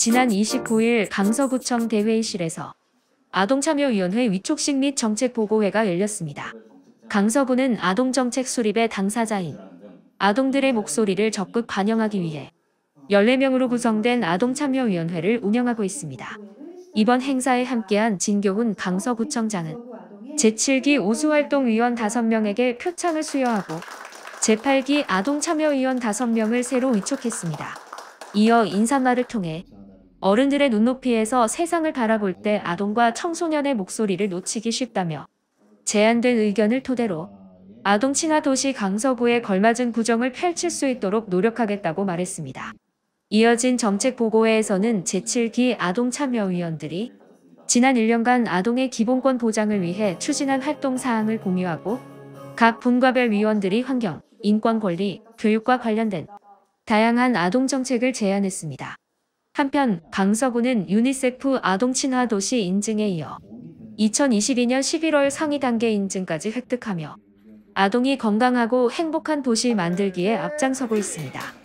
지난 29일 강서구청 대회의실에서 아동참여위원회 위촉식 및 정책보고회가 열렸습니다. 강서구는 아동정책 수립의 당사자인 아동들의 목소리를 적극 반영하기 위해 14명으로 구성된 아동참여위원회를 운영하고 있습니다. 이번 행사에 함께한 진교훈 강서구청장은 제7기 우수활동위원 5명에게 표창을 수여하고 제8기 아동참여위원 5명을 새로 위촉했습니다. 이어 인사말을 통해 어른들의 눈높이에서 세상을 바라볼 때 아동과 청소년의 목소리를 놓치기 쉽다며 제안된 의견을 토대로 아동 친화 도시 강서구에 걸맞은 구정을 펼칠 수 있도록 노력하겠다고 말했습니다. 이어진 정책 보고회에서는 제7기 아동 참여위원들이 지난 1년간 아동의 기본권 보장을 위해 추진한 활동 사항을 공유하고 각 분과별 위원들이 환경, 인권 권리, 교육과 관련된 다양한 아동 정책을 제안했습니다. 한편 강서구는 유니세프 아동 친화 도시 인증에 이어 2022년 11월 상위 단계 인증까지 획득하며 아동이 건강하고 행복한 도시 만들기에 앞장서고 있습니다.